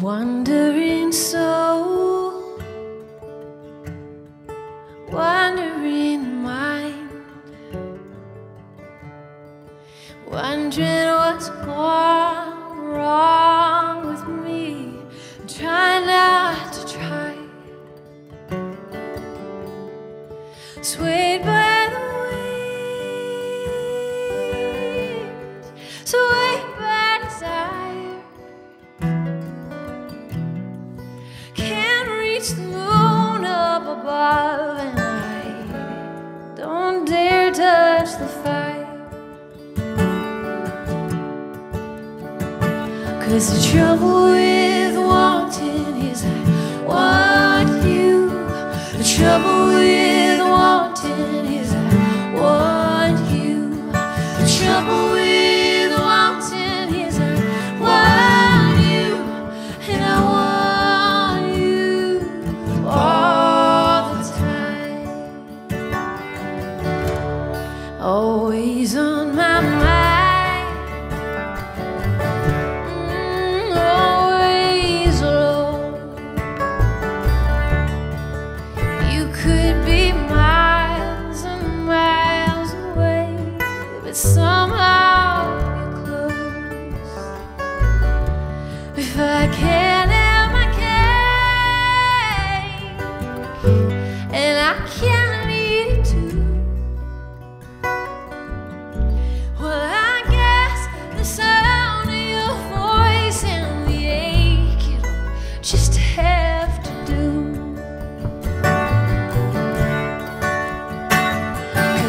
Wandering soul, wandering mind, wondering what's gone wrong with me. Try not to try. Swayed by the. Cause the trouble with wanting is I want you. The trouble with wanting is I want you. The trouble with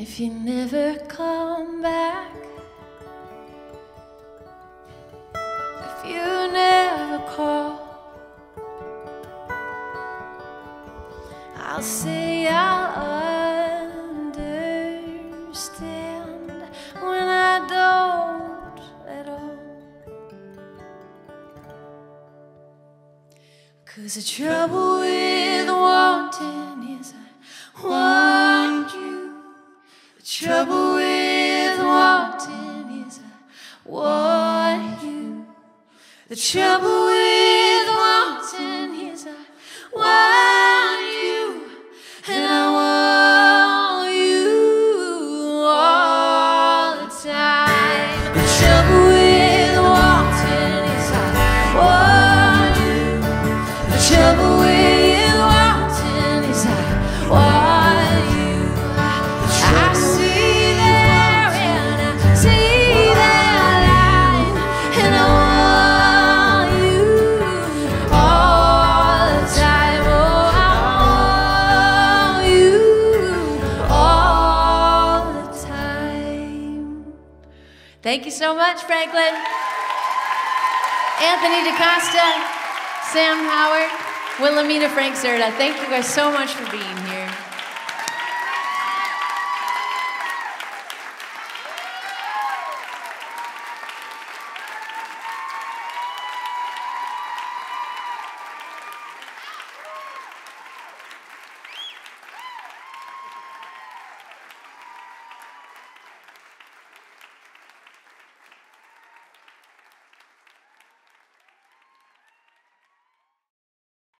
if you never come back, if you never call, I'll say I'll understand when I don't at all. Cause the trouble with wanting is I want trouble with wanting is I want you. The trouble Thank you so much, Franklin. Anthony da Costa, Sam Howard, Wilhelmina Frankzerda. Thank you guys so much for being here.